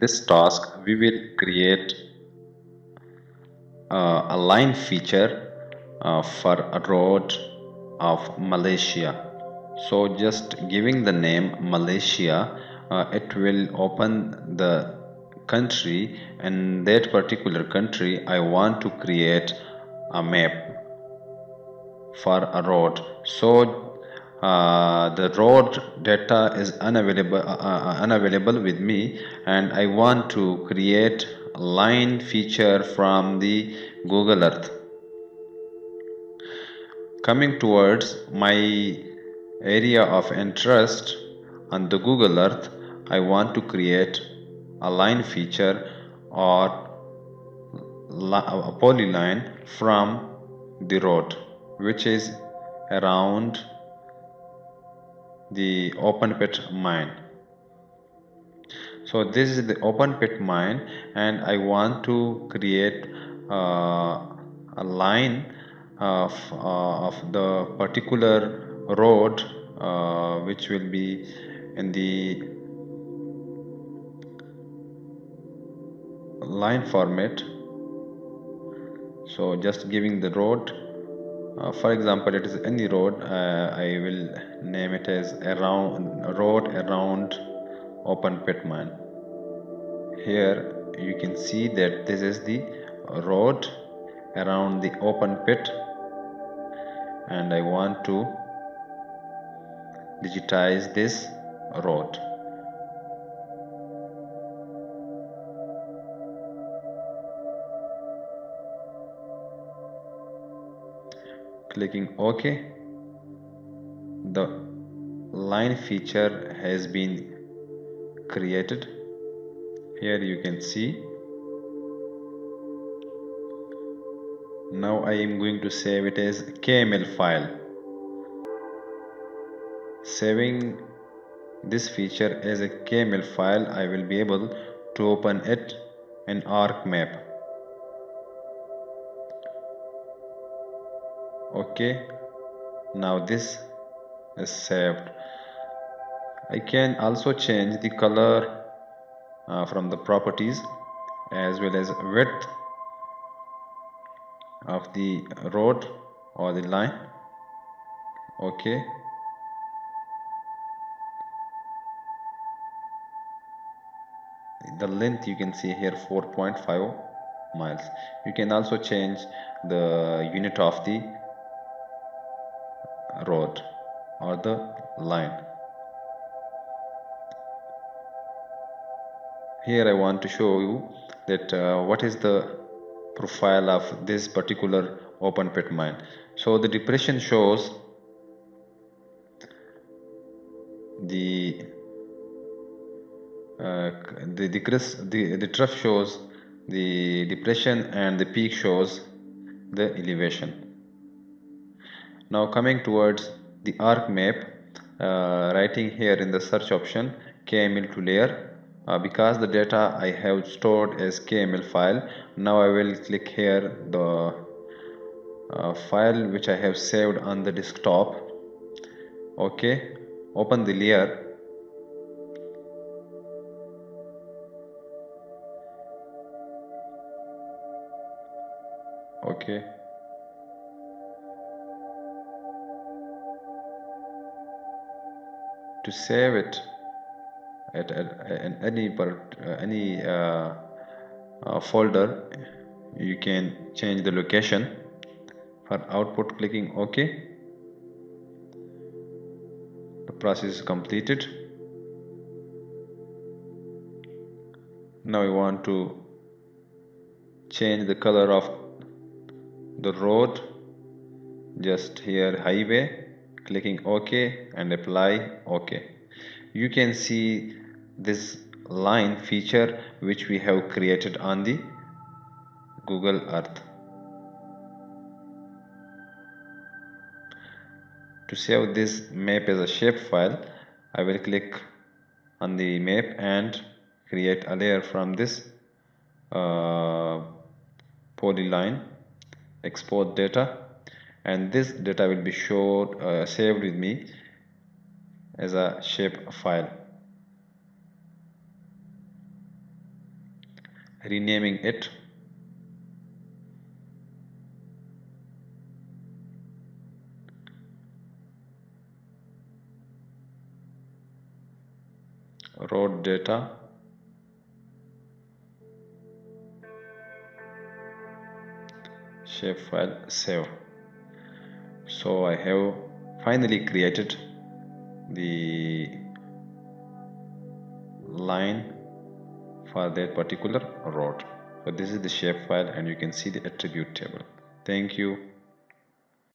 this task we will create uh, a line feature uh, for a road of Malaysia. So just giving the name Malaysia uh, it will open the country and that particular country I want to create a map for a road. So uh, the road data is unavailable uh, uh, unavailable with me and I want to create a line feature from the Google Earth. Coming towards my area of interest on the Google Earth I want to create a line feature or a polyline from the road which is around the open pit mine. So this is the open pit mine and I want to create uh, a line of, uh, of the particular road uh, which will be in the line format. So just giving the road uh, for example it is any road uh, I will name it as around road around open pit mine. Here you can see that this is the road around the open pit and I want to digitize this road clicking OK the line feature has been created. Here you can see. Now I am going to save it as KML file. Saving this feature as a KML file I will be able to open it in ArcMap okay. Now this is saved. I can also change the color uh, from the properties as well as width of the road or the line. Okay. The length you can see here 4.5 miles. You can also change the unit of the road or the line. Here I want to show you that uh, what is the profile of this particular open pit mine. So the depression shows the uh, the the the trough shows the depression and the peak shows the elevation now coming towards the ArcMap uh, writing here in the search option KML to layer. Uh, because the data I have stored as KML file now I will click here the uh, file which I have saved on the desktop. Okay open the layer. Okay to save it at, at, any part, uh, any uh, uh, folder you can change the location for output clicking OK. The process is completed. Now we want to change the color of the road just here highway clicking OK and apply OK. You can see this line feature which we have created on the Google Earth. To save this map as a shape file I will click on the map and create a layer from this uh, polyline export data and this data will be showed uh, saved with me as a shape file. Renaming it. Road data. Shapefile save so I have finally created the line for that particular rod so this is the shape file and you can see the attribute table. Thank you